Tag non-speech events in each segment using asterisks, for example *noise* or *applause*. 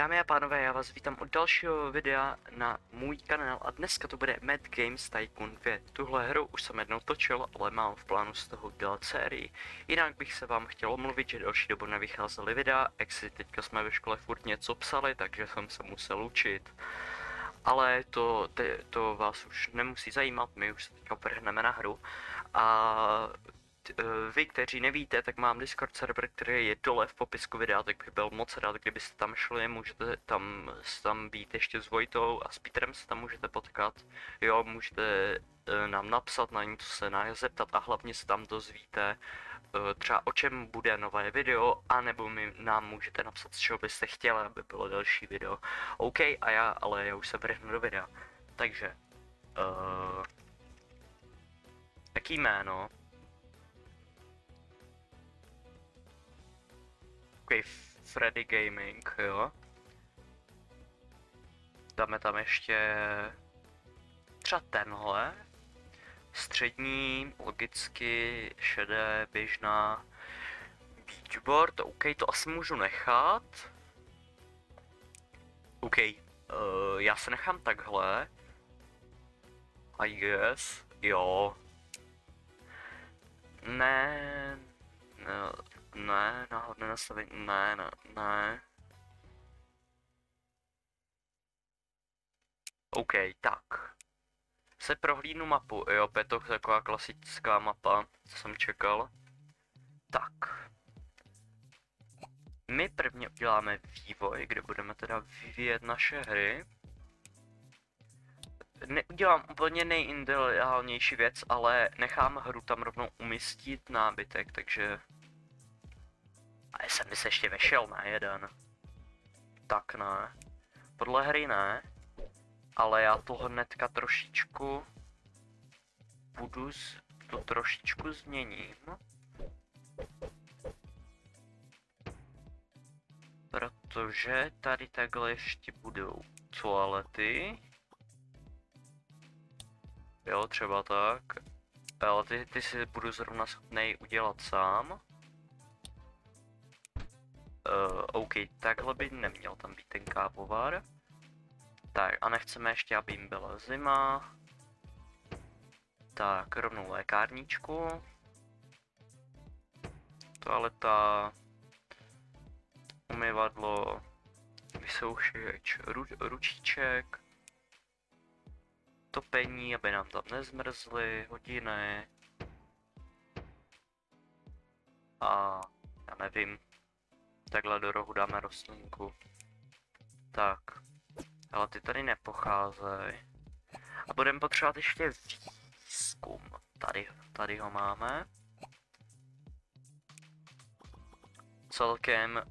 Dámy a pánové, já vás vítám u dalšího videa na můj kanál a dneska to bude Mad Games Tycoon 2. Tuhle hru už jsem jednou točil, ale mám v plánu z toho dělat sérii. Jinak bych se vám chtěl omluvit, že další dobu nevycházely videa, jak si teďka jsme ve škole furt něco psali, takže jsem se musel učit. Ale to, to, to vás už nemusí zajímat, my už se teďka vrhneme na hru. A vy, kteří nevíte, tak mám Discord server, který je dole v popisku videa, tak bych byl moc rád, kdybyste tam šli, můžete tam, tam být ještě s Vojtou a s Petrem se tam můžete potkat. Jo, můžete uh, nám napsat, na něco se nás zeptat a hlavně se tam dozvíte uh, třeba o čem bude nové video, anebo mi nám můžete napsat, z čeho byste chtěli, aby bylo další video. OK, a já, ale já už se vrhnu do videa. Takže, uh, jaký jméno? Takový Freddy Gaming, jo. Dáme tam ještě třeba tenhle. Střední, logicky, šedé, běžná beachboard, OK, to asi můžu nechat. OK, uh, já se nechám takhle. I guess, jo. Ne, ne, ne, náhodné nastavení, ne, ne, ne. OK, tak. Se prohlídnu mapu, jo, to taková klasická mapa, co jsem čekal. Tak. My prvně uděláme vývoj, kde budeme teda vyvíjet naše hry. Neudělám úplně nejideálnější věc, ale nechám hru tam rovnou umístit nábytek, takže a jsem by se ještě vešel, na jeden. Tak ne. Podle hry ne. Ale já to hnedka trošičku... Budu z... to trošičku změním. Protože tady takhle ještě budou toalety. Jo, třeba tak. Ale ty, ty si budu zrovna schopnej udělat sám. Uh, OK, takhle by neměl tam být ten kávovar. Tak a nechceme ještě, aby jim byla zima. Tak, rovnou lékárničku. Toaleta. Umyvadlo. Vysoušeč ru, ručiček. Topení, aby nám tam nezmrzly. Hodiny. A já nevím, Takhle do rohu dáme rostlinku. Tak. Ale ty tady nepocházej. A budeme potřebovat ještě výzkum. Tady, tady ho máme. Celkem uh,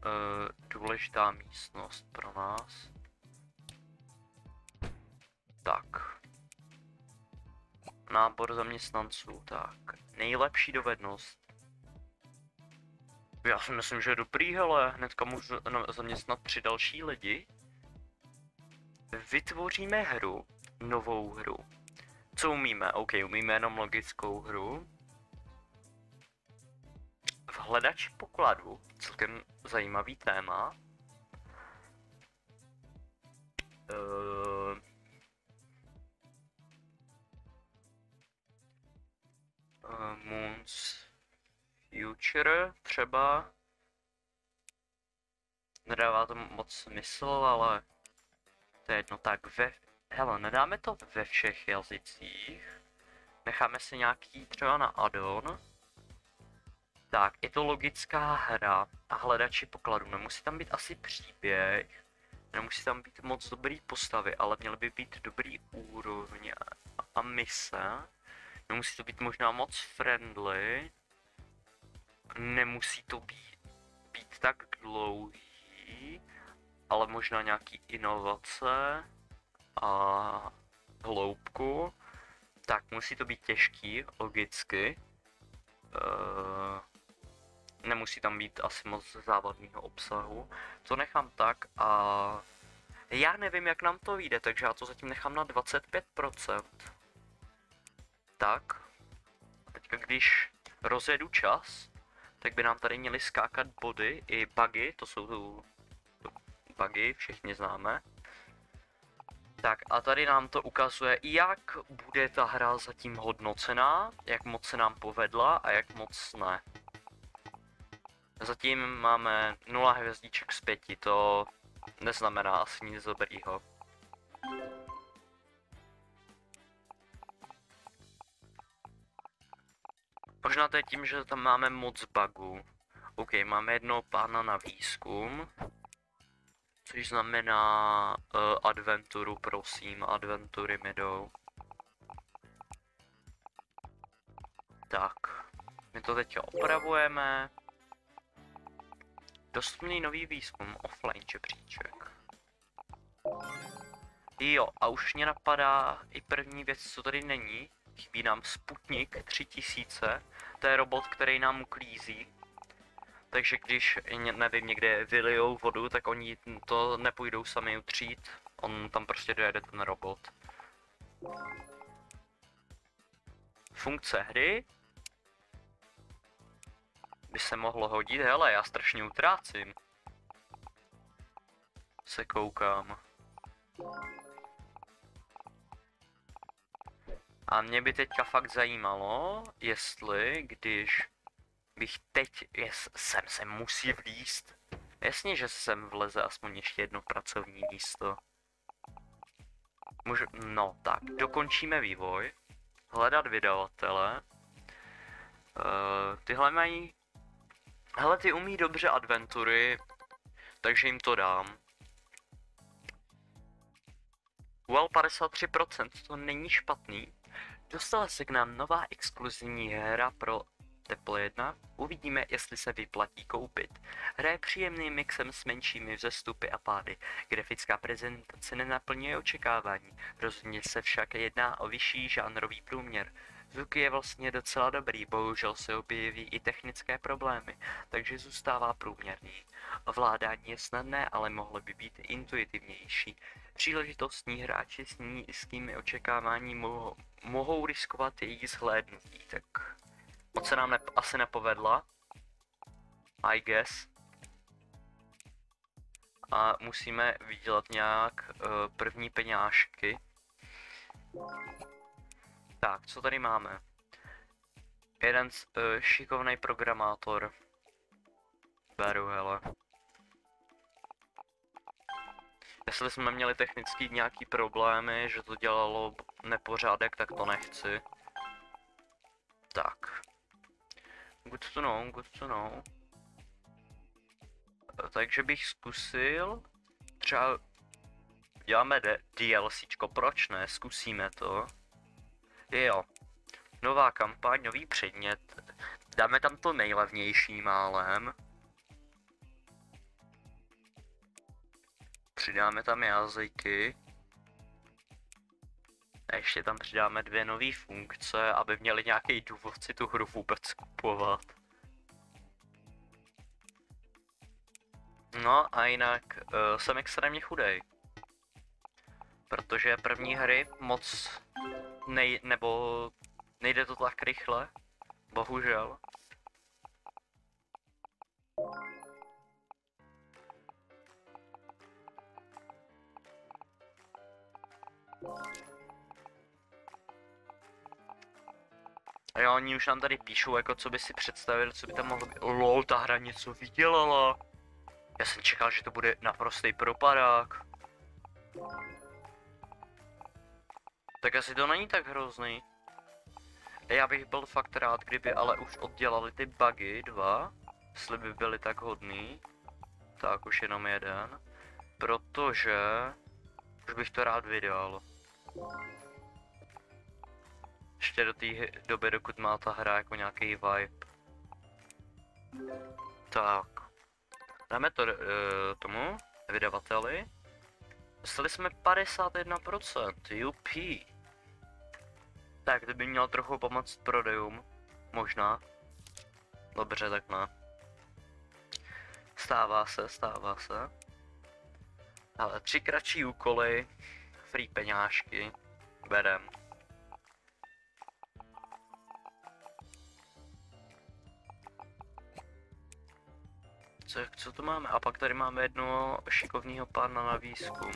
důležitá místnost pro nás. Tak. Nábor zaměstnanců, tak. Nejlepší dovednost já si myslím, že je dobrý, hele, hnedka můžu zaměstnat tři další lidi. Vytvoříme hru, novou hru. Co umíme? OK, umíme jenom logickou hru. V hledači pokladu, celkem zajímavý téma. Future třeba. Nedává to moc smysl, ale to je jedno tak ve... Hele, nedáme to ve všech jazycích. Necháme si nějaký třeba na addon. Tak, je to logická hra a hledači pokladu. Nemusí tam být asi příběh, nemusí tam být moc dobrý postavy, ale měly by být dobrý úrovně a mise. Nemusí to být možná moc friendly nemusí to být, být tak dlouhý, ale možná nějaký inovace a hloubku, tak musí to být těžký, logicky. Uh, nemusí tam být asi moc závadného obsahu. To nechám tak a já nevím, jak nám to vyjde, takže já to zatím nechám na 25%. Tak. Teďka když rozjedu čas, tak by nám tady měly skákat body i bugy, to jsou bugy, všichni známe. Tak a tady nám to ukazuje, jak bude ta hra zatím hodnocená, jak moc se nám povedla a jak moc ne. Zatím máme 0 hvězdiček z 5, to neznamená asi nic dobrýho. Možná to je tím, že tam máme moc bugů. OK, máme jednoho pána na výzkum. Což znamená uh, adventuru, prosím, adventury mi jdou. Tak, my to teď opravujeme. Dostupný nový výzkum, offline žebříček. Jo, a už mě napadá i první věc, co tady není. Chybí nám Sputnik 3000, to je robot, který nám uklízí. Takže když, nevím, někde vylijou vodu, tak oni to nepůjdou sami utřít. On tam prostě dojede ten robot. Funkce hry by se mohlo hodit, hele, já strašně utrácím. Se koukám. A mě by teďka fakt zajímalo, jestli, když bych teď, jes, sem se musí vlíst. Jasně, že sem vleze aspoň ještě jedno pracovní místo. Můžu, no tak, dokončíme vývoj. Hledat vydavatele. Uh, tyhle mají... Hele, ty umí dobře adventury, takže jim to dám. Well, 53%, to není špatný. Dostala se k nám nová exkluzivní hra pro Teplo 1. Uvidíme, jestli se vyplatí koupit. Hra je příjemným mixem s menšími vzestupy a pády. Grafická prezentace nenaplňuje očekávání. Rozhodně se však jedná o vyšší žánrový průměr. Zvuk je vlastně docela dobrý, bohužel se objeví i technické problémy, takže zůstává průměrný. Ovládání je snadné, ale mohlo by být intuitivnější. Příležitostní hráči s nízkými očekávání mohou, mohou riskovat její zhlédnutí, tak moc se nám nep- asi nepovedla. I guess. A musíme vydělat nějak uh, první peňážky. Tak, co tady máme? Jeden uh, šikovný programátor. Beru, hele. Jestli jsme měli technický nějaký problémy, že to dělalo nepořádek, tak to nechci. Tak. Good to know, good to know. Takže bych zkusil třeba děláme DLCčko, proč ne, zkusíme to. Jo, nová kampaň, nový předmět, dáme tam to nejlevnější málem. Přidáme tam jazyky. A ještě tam přidáme dvě nové funkce, aby měli nějaký důvod si tu hru vůbec kupovat. No a jinak uh, jsem extrémně chudej. Protože první hry moc nej, nebo nejde to tak rychle. Bohužel. A jo, oni už nám tady píšou, jako co by si představili, co by tam mohlo být. Lol, ta hra něco vydělala. Já jsem čekal, že to bude naprostý propadák. Tak asi to není tak hrozný. Já bych byl fakt rád, kdyby ale už oddělali ty bugy dva. Jestli by byli tak hodný. Tak už jenom jeden. Protože už bych to rád vydal. Ještě do té doby, dokud má ta hra jako nějaký vibe. Tak. Dáme to uh, tomu vydavateli. Dostali jsme 51%, UP. Tak, to by měl trochu pomoct prodejům. Možná. Dobře, tak ne. Stává se, stává se. Ale tři kratší úkoly, free peňážky, berem. co, co tu máme? A pak tady máme jednoho šikovného pána na výzkum.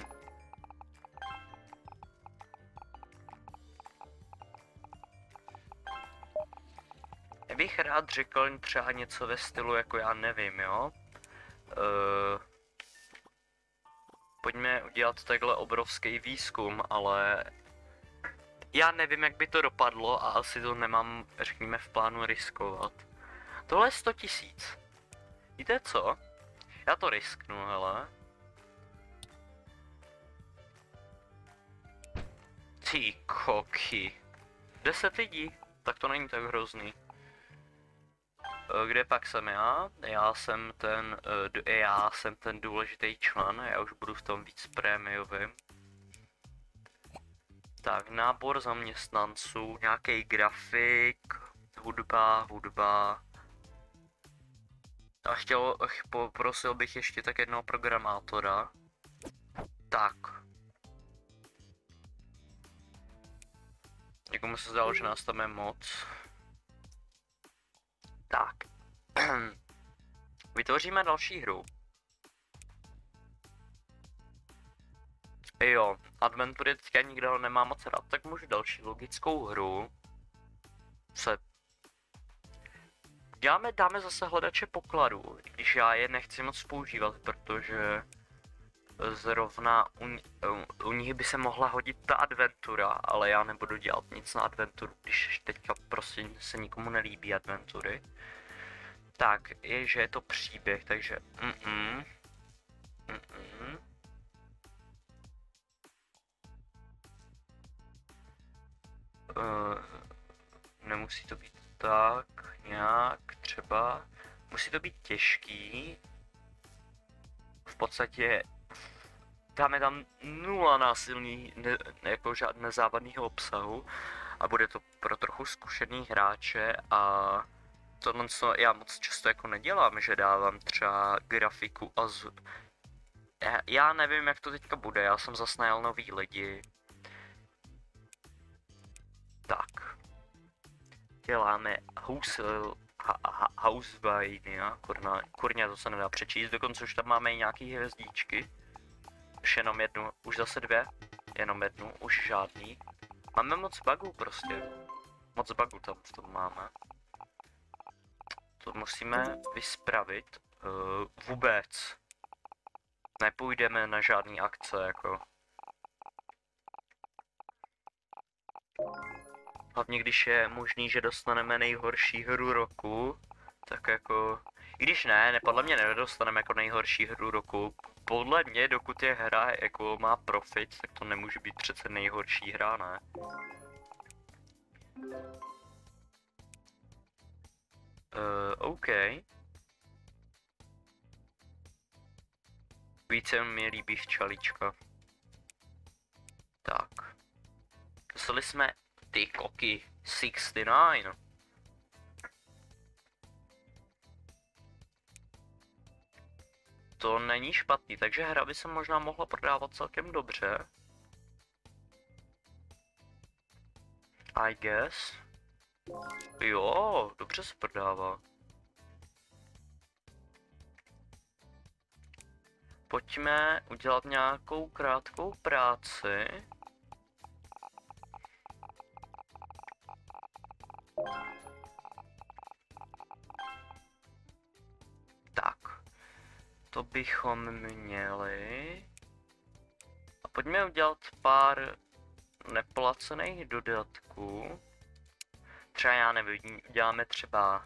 Já bych rád řekl třeba něco ve stylu, jako já nevím, jo? Uh, pojďme udělat takhle obrovský výzkum, ale já nevím, jak by to dopadlo a asi to nemám, řekněme, v plánu riskovat. Tohle je 100 tisíc. Víte co? Já to risknu, hele. Ty koky. 10 lidí, tak to není tak hrozný. Eh, Kde pak jsem já? Já jsem ten, eh, já jsem ten důležitý člen, já už budu v tom víc prémiovým. Tak, nábor zaměstnanců, nějaký grafik, hudba, hudba. A chtěl, ch- poprosil bych ještě tak jednoho programátora. Tak. Někomu se zdálo, že nás tam je moc. Tak. *clears throat* Vytvoříme další hru. Jo, adventury teďka nikdo nemá moc rád, tak můžu další logickou hru. Se... Dáme, dáme zase hledače pokladů, když já je nechci moc používat, protože zrovna u, u, u nich by se mohla hodit ta adventura, ale já nebudu dělat nic na adventuru, když teďka prostě se nikomu nelíbí adventury. Tak, je, že je to příběh, takže mm-mm. Mm-mm. Uh, nemusí to být tak, nějak třeba. Musí to být těžký. V podstatě dáme tam nula násilný, ne, jako žádné závadného obsahu a bude to pro trochu zkušený hráče a tohle co já moc často jako nedělám, že dávám třeba grafiku a z... Já, nevím jak to teďka bude, já jsem zas najel nový lidi. Tak. Děláme Housebania, kurna, kurně to se nedá přečíst, dokonce už tam máme i nějaký hvězdičky. Už jenom jednu, už zase dvě, jenom jednu, už žádný. Máme moc bugů prostě. Moc bugů tam v tom máme. To musíme vyspravit uh, vůbec. Nepůjdeme na žádný akce, jako. Hlavně když je možný, že dostaneme nejhorší hru roku, tak jako... Když ne, podle mě nedostaneme jako nejhorší hru roku. Podle mě, dokud je hra jako má profit, tak to nemůže být přece nejhorší hra, ne? Uh, OK. Více mi líbí včelička. Tak. Dostali jsme ty koky 69. To není špatný, takže hra by se možná mohla prodávat celkem dobře. I guess. Jo, dobře se prodává. Pojďme udělat nějakou krátkou práci. To bychom měli. A pojďme udělat pár neplacených dodatků. Třeba já nevím, uděláme třeba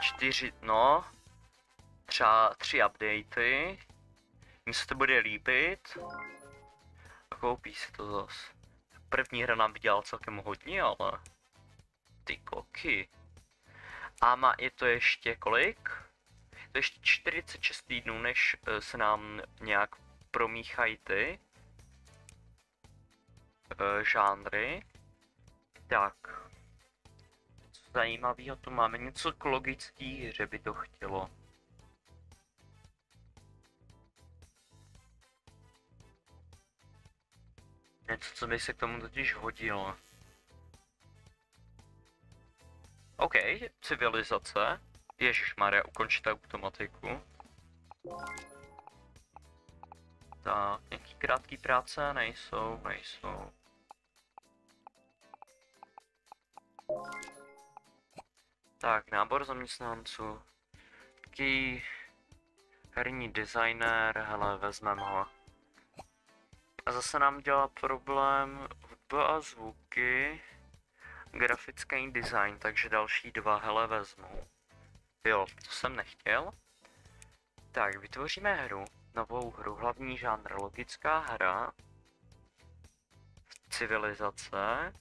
čtyři, no, třeba tři updaty. Mně se to bude líbit. A koupí si to zas. První hra nám vydělala celkem hodně, ale ty koky. A má, je to ještě kolik? Je to ještě 46 týdnů, než eh, se nám nějak promíchají ty eh, žánry. Tak. Zajímavého tu máme? Něco k logický hře by to chtělo. Něco, co by se k tomu totiž hodilo. OK, civilizace. Ježíš Maria, ukončit automatiku. Tak, nějaký krátký práce nejsou, nejsou. Tak, nábor zaměstnanců. Taký herní designer, hele, vezmeme ho. A zase nám dělá problém hudba a zvuky, grafický design, takže další dva, hele, vezmu. Jo, to jsem nechtěl. Tak, vytvoříme hru, novou hru, hlavní žánr, logická hra, civilizace,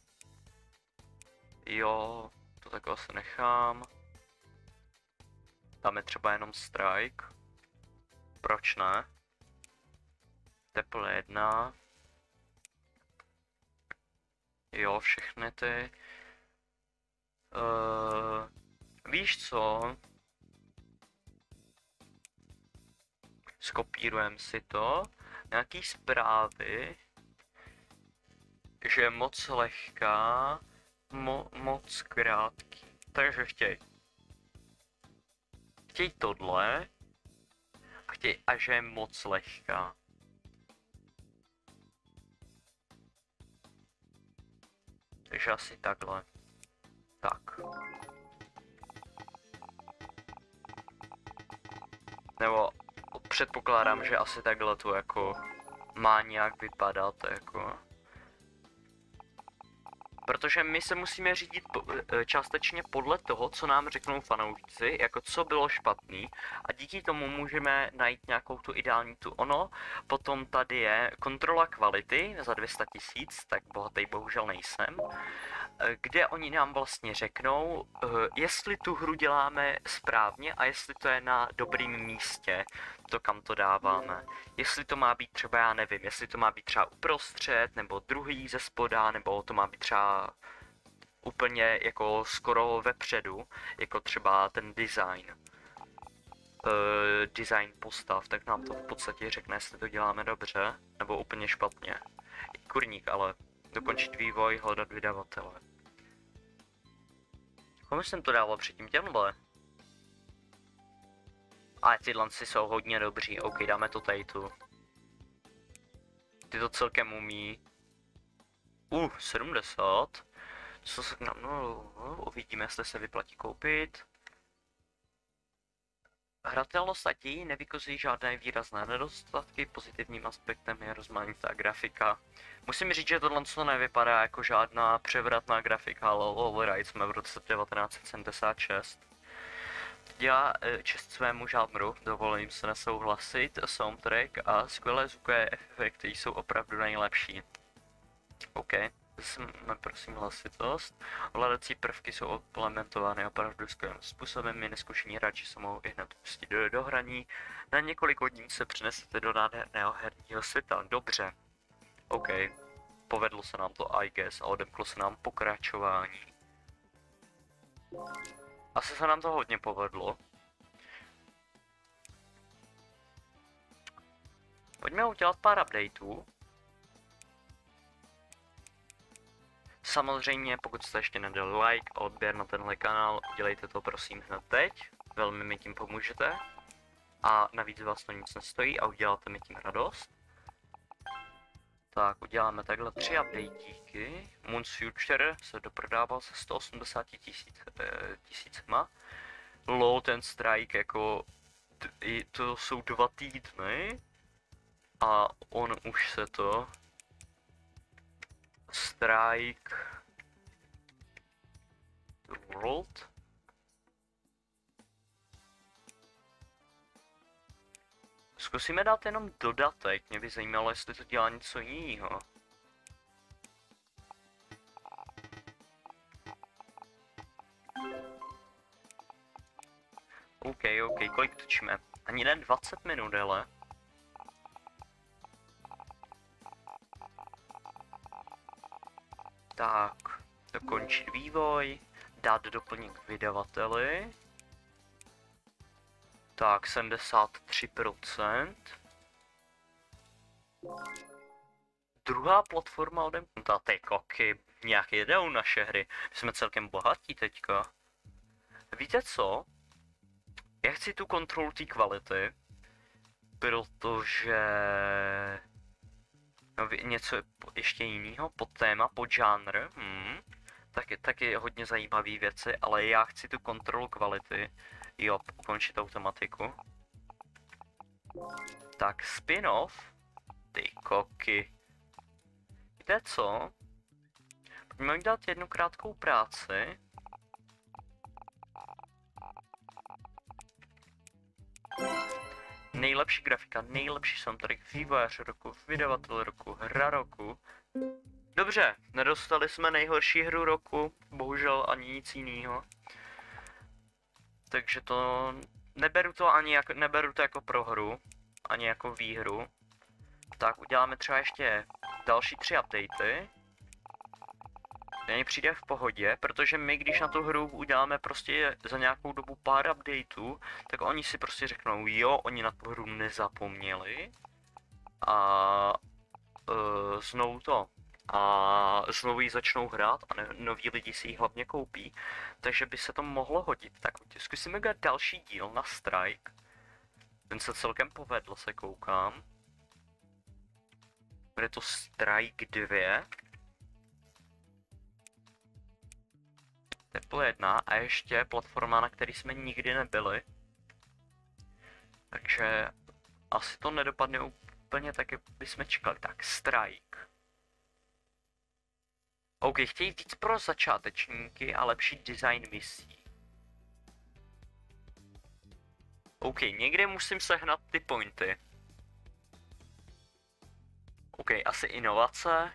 jo, to tak asi nechám. Dáme třeba jenom strike. Proč ne? Teple jedna. Jo, všechny ty. Uh, víš co? Skopírujeme si to. Nějaký zprávy. Že je moc lehká. Mo moc krátký. Takže chtěj. Chtěj tohle. A chtěj, a že je moc lehká. Takže asi takhle. Tak. Nebo předpokládám, že asi takhle to jako má nějak vypadat jako. Protože my se musíme řídit po, e, částečně podle toho, co nám řeknou fanoušci, jako co bylo špatný a díky tomu můžeme najít nějakou tu ideální tu ono. Potom tady je kontrola kvality za 200 tisíc, tak bohatý bohužel nejsem. Eh, kde oni nám vlastně řeknou, eh, jestli tu hru děláme správně a jestli to je na dobrým místě, to kam to dáváme. Jestli to má být třeba, já nevím, jestli to má být třeba uprostřed, nebo druhý ze spoda, nebo to má být třeba úplně jako skoro vepředu, jako třeba ten design. Uh, design postav, tak nám to v podstatě řekne, jestli to děláme dobře, nebo úplně špatně. Kurník, ale dokončit vývoj, hledat vydavatele. Komu jsem to dával předtím těmhle? A tyhle si jsou hodně dobří, ok, dáme to tady tu. Ty to celkem umí. Uh, 70. Co se nám, no, uvidíme, jestli se vyplatí koupit. Hratelnost a ději nevykazují žádné výrazné nedostatky, pozitivním aspektem je rozmanitá grafika. Musím říct, že tohle to nevypadá jako žádná převratná grafika, ale alright, jsme v roce 1976. Já e, čest svému žánru, dovolím se nesouhlasit, soundtrack a skvělé zvukové efekty jsou opravdu nejlepší. OK jsme prosím hlasitost. Ovládací prvky jsou implementovány opravdu skvělým způsobem, my neskušení hráči se mohou i hned pustit do, do hraní. Na několik hodin se přenesete do nádherného herního světa. Dobře. OK. Povedlo se nám to, I guess, a odemklo se nám pokračování. Asi se nám to hodně povedlo. Pojďme udělat pár updateů. Samozřejmě, pokud jste ještě nedali like a odběr na tenhle kanál, udělejte to prosím hned teď, velmi mi tím pomůžete. A navíc vás to nic nestojí a uděláte mi tím radost. Tak, uděláme takhle tři updateíky. Moon's Future se doprodával se 180 tisíc, eh, tisícma. Low ten strike jako, to jsou dva týdny. A on už se to Strike World. Zkusíme dát jenom dodatek, mě by zajímalo, jestli to dělá něco jiného. OK, OK, kolik točíme? Ani den 20 minut, ale. Tak, dokončit vývoj, dát doplněk vydavateli. Tak, 73%. Druhá platforma odemknutá, ty koky, nějak jedou naše hry. Jsme celkem bohatí teďka. Víte co? Já chci tu kontrolu té kvality, protože no, něco ještě jiného, pod téma, pod žánr, hmm, taky, taky hodně zajímavé věci, ale já chci tu kontrolu kvality, jo, ukončit automatiku. Tak, spin-off, ty koky. Víte co? Pojďme udělat jednu krátkou práci. Nejlepší grafika, nejlepší soundtrack, vývojář roku, vydavatel roku, hra roku. Dobře, nedostali jsme nejhorší hru roku, bohužel ani nic jiného. Takže to neberu to ani jako, neberu to jako prohru, ani jako výhru. Tak uděláme třeba ještě další tři updaty. Mně přijde v pohodě, protože my když na tu hru uděláme prostě za nějakou dobu pár updateů, tak oni si prostě řeknou, jo, oni na tu hru nezapomněli a uh, znovu to a znovu ji začnou hrát a noví lidi si ji hlavně koupí, takže by se to mohlo hodit. Tak zkusíme udělat další díl na Strike. Ten se celkem povedl, se koukám. Bude to Strike 2. Teple 1 a ještě platforma, na který jsme nikdy nebyli. Takže asi to nedopadne úplně tak, jak bychom čekali. Tak, Strike. OK, chtějí víc pro začátečníky a lepší design misí. OK, někde musím sehnat ty pointy. OK, asi inovace.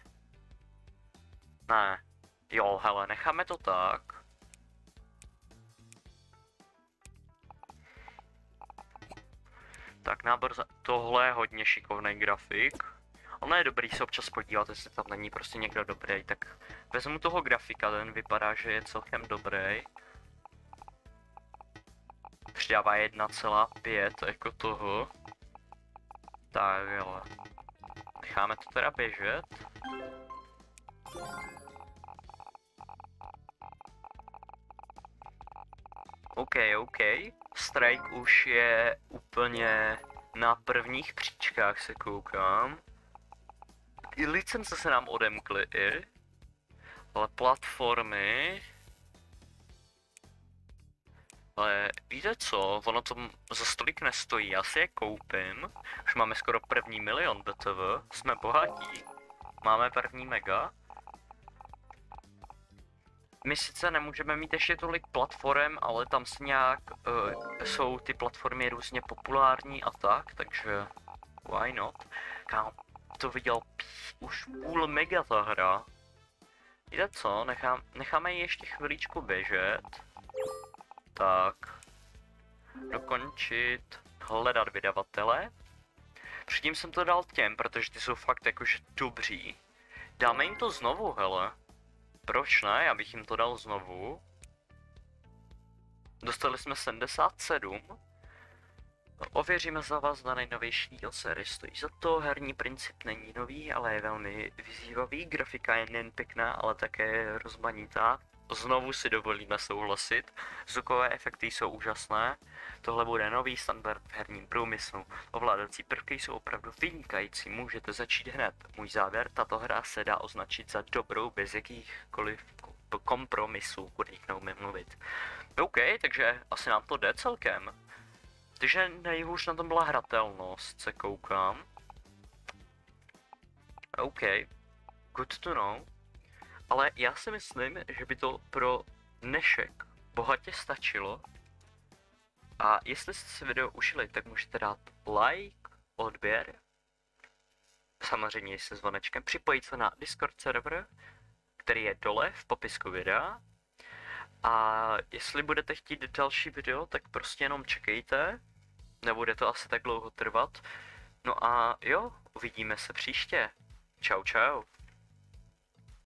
Ne. Jo, hele, necháme to tak. Tak nábor za... Tohle je hodně šikovný grafik. Ono je dobrý se občas podívat, jestli tam není prostě někdo dobrý, tak vezmu toho grafika, ten vypadá, že je celkem dobrý. Přidává 1,5 jako toho. Tak jo. Necháme to teda běžet. OK, OK. Strike už je úplně na prvních příčkách se koukám. I licence se nám odemkly i. Ale platformy... Ale víte co, ono to za stolik nestojí, já si je koupím. Už máme skoro první milion BTV, jsme bohatí. Máme první mega. My sice nemůžeme mít ještě tolik platform, ale tam si nějak uh, jsou ty platformy různě populární a tak, takže why not? Kámo, to viděl už půl mega ta hra. Víte co, Nechám, necháme ji ještě chviličku běžet. Tak. Dokončit, hledat vydavatele. Předtím jsem to dal těm, protože ty jsou fakt jakože dobří. Dáme jim to znovu, hele. Proč ne? Já bych jim to dal znovu. Dostali jsme 77. Ověříme za vás na nejnovější díl série stojí za to, herní princip není nový, ale je velmi vyzývavý, grafika je nejen pěkná, ale také rozmanitá. Znovu si dovolíme souhlasit, zvukové efekty jsou úžasné, tohle bude nový standard v herním průmyslu. Ovládací prvky jsou opravdu vynikající, můžete začít hned. Můj závěr, tato hra se dá označit za dobrou bez jakýchkoliv kompromisů, kterých neumím mluvit. OK, takže asi nám to jde celkem. Takže nejhůř na tom byla hratelnost, se koukám. OK, good to know. Ale já si myslím, že by to pro dnešek bohatě stačilo. A jestli jste si video užili, tak můžete dát like, odběr, samozřejmě se zvonečkem, připojit se na Discord server, který je dole v popisku videa. A jestli budete chtít další video, tak prostě jenom čekejte, nebude to asi tak dlouho trvat. No a jo, uvidíme se příště. Čau čau.